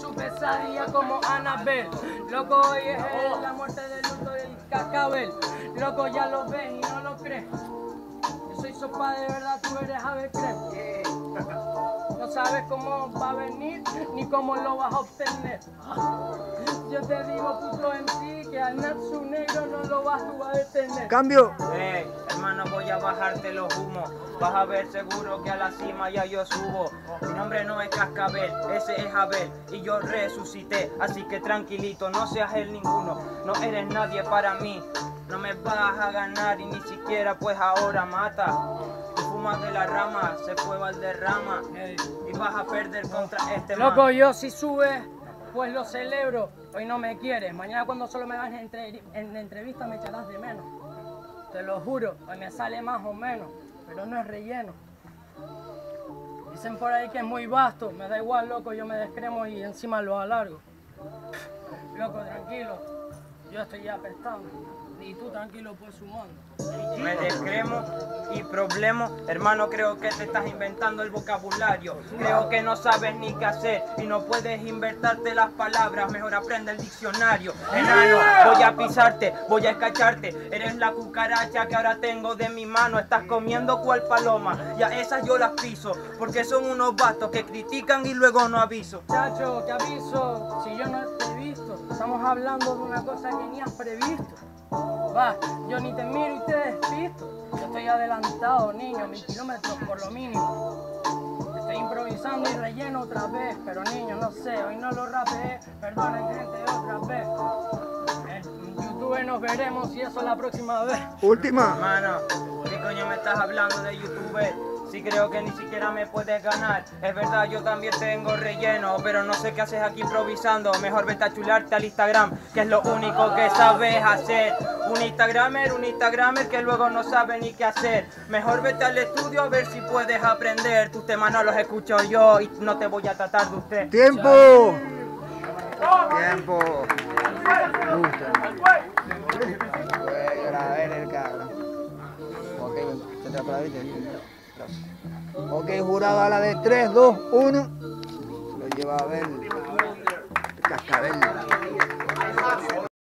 su pesadilla como Annabelle. Loco, hoy es el- la muerte del luto del cascabel. Loco, ya lo ves y no lo crees. Yo soy sopa de verdad, tú eres ave creme. No sabes cómo va a venir ni cómo lo vas a obtener. Yo te digo, puto en sí, que al Natsu negro no lo vas tú a detener. Cambio. Ey, hermano, voy a bajarte los humos. Vas a ver seguro que a la cima ya yo subo. Mi nombre no es Cascabel, ese es Abel. Y yo resucité, así que tranquilito, no seas el ninguno. No eres nadie para mí. No me vas a ganar y ni siquiera pues ahora mata. Tú fumas de la rama, se fue Valderrama. Y vas a perder contra este man. Loco, yo si subes, pues lo celebro. Hoy no me quieres. Mañana cuando solo me entre- en entrevista me echarás de menos. Te lo juro, hoy me sale más o menos, pero no es relleno. Dicen por ahí que es muy vasto, me da igual, loco, yo me descremo y encima lo alargo. Loco, tranquilo, yo estoy ya apestando. Y tú tranquilo, pues sumando. Me descremo y problema, hermano, creo que te estás inventando el vocabulario. Creo que no sabes ni qué hacer y no puedes inventarte las palabras. Mejor aprende el diccionario. Enano, voy a pisarte, voy a escacharte. Eres la cucaracha que ahora tengo de mi mano. Estás comiendo cual paloma y a esas yo las piso. Porque son unos bastos que critican y luego no aviso. Chacho, te aviso, si yo no te he visto, estamos hablando de una cosa que ni has previsto. Va, yo ni te miro y te despisto. Yo estoy adelantado, niño, mil kilómetros por lo mínimo. Estoy improvisando y relleno otra vez, pero niño, no sé, hoy no lo rapeé, perdonen gente otra vez. En YouTube nos veremos y eso la próxima vez. Última. Hermano, ¿qué coño me estás hablando de youtuber? Si creo que ni siquiera me puedes ganar. Es verdad, yo también tengo relleno, pero no sé qué haces aquí improvisando. Mejor vete a chularte al Instagram, que es lo único que sabes hacer. Un Instagramer, un Instagramer que luego no sabe ni qué hacer. Mejor vete al estudio a ver si puedes aprender. Tus temas no los escucho yo y no te voy a tratar de usted. Tiempo. Tiempo. A ver el cabrón. Ok, se te aplaude. Ok, jurado a la de 3, 2, 1. Lo lleva a ver.